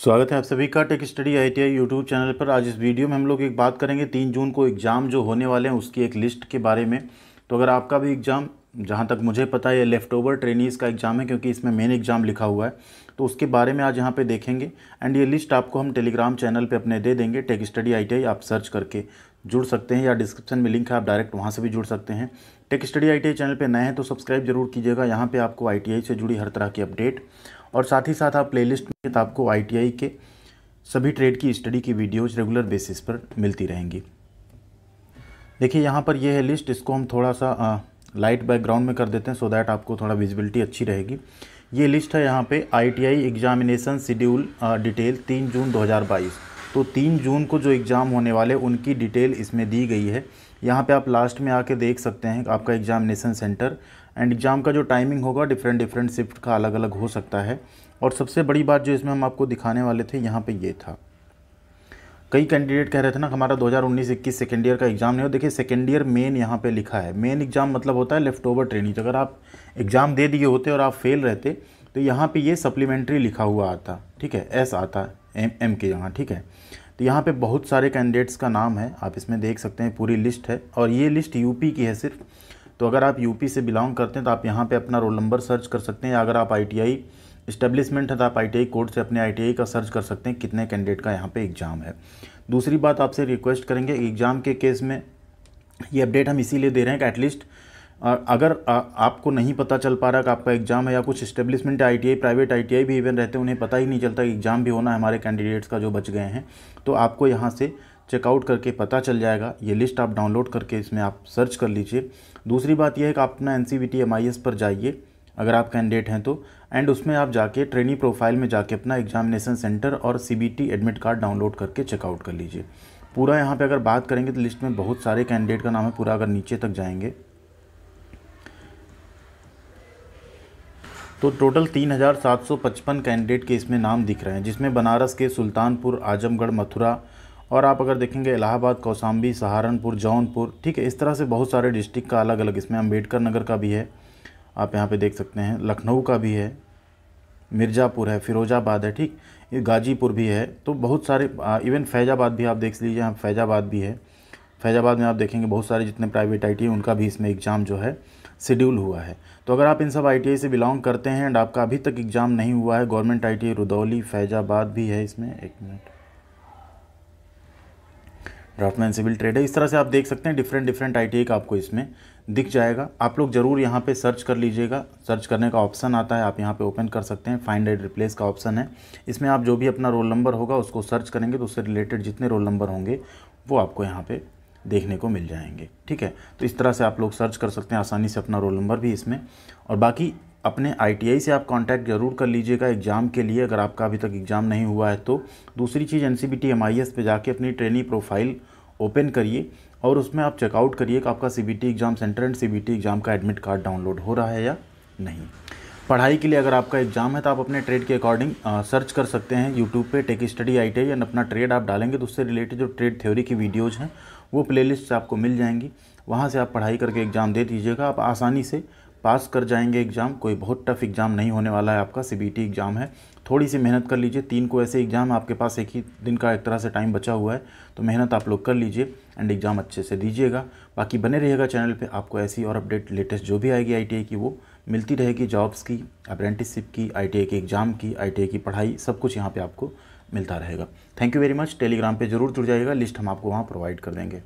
स्वागत है आप सभी का tech study I T I YouTube channel पर। आज इस वीडियो में हम लोग एक बात करेंगे, तीन जून को एग्ज़ाम जो होने वाले हैं, उसकी एक लिस्ट के बारे में। तो अगर आपका भी एग्ज़ाम, जहाँ तक मुझे पता है लेफ़्ट ओवर ट्रेनिज़ का एग्ज़ाम है, क्योंकि इसमें मेन एग्ज़ाम लिखा हुआ है तो उसके बारे में आज यहाँ पे देखेंगे। एंड ये लिस्ट आपको हम टेलीग्राम चैनल पे अपने दे देंगे टेक स्टडी आईटीआई आप सर्च करके जुड़ सकते हैं, या डिस्क्रिप्शन में लिंक है, आप डायरेक्ट वहाँ से भी जुड़ सकते हैं। टेक स्टडी आई चैनल पर नए हैं तो सब्सक्राइब ज़रूर कीजिएगा, यहाँ पर आपको आईटीआई से जुड़ी हर तरह की अपडेट और साथ ही साथ आप प्लेलिस्ट में तो आपको आईटीआई के सभी ट्रेड की स्टडी की वीडियोज़ रेगुलर बेसिस पर मिलती रहेंगी। देखिए यहाँ पर यह है लिस्ट इसको हम थोड़ा सा आ, लाइट बैकग्राउंड में कर देते हैं सो दैट आपको थोड़ा विजिबिलिटी अच्छी रहेगी। ये लिस्ट है यहाँ पे आईटीआई एग्जामिनेशन शेड्यूल डिटेल तीन जून 2022 तो तीन जून को जो एग्ज़ाम होने वाले, उनकी डिटेल इसमें दी गई है। यहाँ पे आप लास्ट में आके देख सकते हैं आपका एग्जामिनेशन सेंटर। एंड एग्ज़ाम का जो टाइमिंग होगा, डिफरेंट डिफरेंट शिफ्ट का अलग अलग हो सकता है। और सबसे बड़ी बात जो इसमें हम आपको दिखाने वाले थे, यहाँ पर ये था। कई कैंडिडेट कह रहे थे ना, हमारा 2019-21 सेकेंड ईयर का एग्ज़ाम नहीं हो। देखिए सेकेंड ईयर मेन यहाँ पे लिखा है। मेन एग्ज़ाम मतलब होता है लेफ़्ट ओवर ट्रेनिंग अगर आप एग्ज़ाम दे दिए होते और आप फेल रहते तो यहाँ पे ये सप्लीमेंट्री लिखा हुआ आता, ठीक है? एस आता एम एम के यहाँ, ठीक है? तो यहाँ पे बहुत सारे कैंडिडेट्स का नाम है, आप इसमें देख सकते हैं, पूरी लिस्ट है। और ये लिस्ट यूपी की है सिर्फ़। तो अगर आप यूपी से बिलोंग करते हैं तो आप यहाँ पे अपना रोल नंबर सर्च कर सकते हैं। या अगर आप आईटीआई इस्टेब्लिशमेंट है तो आप आई कोड से अपने आईटीआई का सर्च कर सकते हैं, कितने कैंडिडेट का यहाँ पे एग्ज़ाम है। दूसरी बात आपसे रिक्वेस्ट करेंगे एग्ज़ाम के केस में ये अपडेट हम इसीलिए दे रहे हैं कि एटलीस्ट अगर आ, आपको नहीं पता चल पा रहा कि आपका एग्ज़ाम है या कुछ इस्टेब्लिशमेंट आई प्राइवेट आई भी इवन रहते हैं उन्हें पता ही नहीं चलता कि एग्ज़ाम भी होना हमारे कैंडिडेट्स का जो बच गए हैं। तो आपको यहाँ से चेकआउट करके पता चल जाएगा। ये लिस्ट आप डाउनलोड करके इसमें आप सर्च कर लीजिए। दूसरी बात यह है कि आप अपना एन सी पर जाइए अगर आप कैंडिडेट हैं तो। एंड उसमें आप जाके ट्रेनिंग प्रोफ़ाइल में जाके अपना एग्जामिनेशन सेंटर और सीबीटी एडमिट कार्ड डाउनलोड करके चेकआउट कर लीजिए। पूरा यहाँ पे अगर बात करेंगे तो लिस्ट में बहुत सारे कैंडिडेट का नाम है पूरा अगर नीचे तक जाएँगे। तो टोटल तीन हज़ार सात सौ पचपन कैंडिडेट के इसमें नाम दिख रहे हैं, जिसमें बनारस के सुल्तानपुर, आजमगढ़, मथुरा और आप अगर देखेंगे इलाहाबाद कौसाम्बी सहारनपुर, जौनपुर, ठीक है, इस तरह से बहुत सारे डिस्ट्रिक्ट का अलग अलग इसमें अंबेडकर नगर का भी है, आप यहाँ पे देख सकते हैं, लखनऊ का भी है, मिर्ज़ापुर है, फ़िरोज़ाबाद है, ठीक गाजीपुर भी है तो बहुत सारे इवन फैज़ाबाद भी आप देख लीजिए, यहाँ फैज़ाबाद भी है, फैज़ाबाद में आप देखेंगे बहुत सारे जितने प्राइवेट आई उनका भी इसमें एग्ज़ाम जो है शेड्यूल हुआ है। तो अगर आप इन सब आई से बिलोंग करते हैं एंड आपका अभी तक एग्ज़ाम नहीं हुआ है, government I T Rudauli, Faizabad भी है इसमें। एक मिनट। ड्राफ्टमैन सिविल ट्रेड है। इस तरह से आप देख सकते हैं डिफरेंट डिफरेंट आईटीआई का आपको इसमें दिख जाएगा। आप लोग ज़रूर यहाँ पे सर्च कर लीजिएगा। सर्च करने का ऑप्शन आता है, आप यहाँ पे ओपन कर सकते हैं। फाइंड एड रिप्लेस का ऑप्शन है। इसमें आप जो भी अपना रोल नंबर होगा, उसको सर्च करेंगे तो उससे रिलेटेड जितने रोल नंबर होंगे, वो आपको यहाँ पे देखने को मिल जाएँगे। ठीक है? तो इस तरह से आप लोग सर्च कर सकते हैं, आसानी से अपना रोल नंबर भी इसमें। और बाकी अपने आईटीआई से आप कांटेक्ट ज़रूर कर लीजिएगा एग्ज़ाम के लिए, अगर आपका अभी तक एग्ज़ाम नहीं हुआ है तो। दूसरी चीज़ N C B T M I S पे जाके अपनी ट्रेनिंग प्रोफ़ाइल ओपन करिए और उसमें आप चेकआउट करिए कि आपका CBT exam centre and CBT exam का एडमिट कार्ड डाउनलोड हो रहा है या नहीं। पढ़ाई के लिए अगर आपका एग्ज़ाम है तो आप अपने ट्रेड के अकॉर्डिंग सर्च कर सकते हैं यूट्यूब पे tech study I T and अपना ट्रेड आप डालेंगे तो उससे रिलेटेड जो ट्रेड थ्योरी की वीडियोज़ हैं वो प्लेलिस्ट आपको मिल जाएँगी। वहाँ से आप पढ़ाई करके एग्ज़ाम दे दीजिएगा। आप आसानी से पास कर जाएँगे एग्ज़ाम कोई बहुत टफ एग्ज़ाम नहीं होने वाला है आपका। सीबीटी एग्ज़ाम है। थोड़ी सी मेहनत कर लीजिए। तीन को ऐसे एग्ज़ाम आपके पास एक ही दिन का एक तरह से टाइम बचा हुआ है। तो मेहनत आप लोग कर लीजिए एंड एग्ज़ाम अच्छे से दीजिएगा। बाकी बने रहिएगा चैनल पे। आपको ऐसी और अपडेट लेटेस्ट जो भी आएगी आईटीआई की, वो मिलती रहेगी। जॉब्स की अप्रेंटिसशिप की आईटीआई के एग्ज़ाम की आईटीआई की पढ़ाई, सब कुछ यहाँ पर आपको मिलता रहेगा। Thank you very much Telegram पे ज़रूर जुड़ जाइएगा। लिस्ट हम आपको वहाँ प्रोवाइड कर देंगे।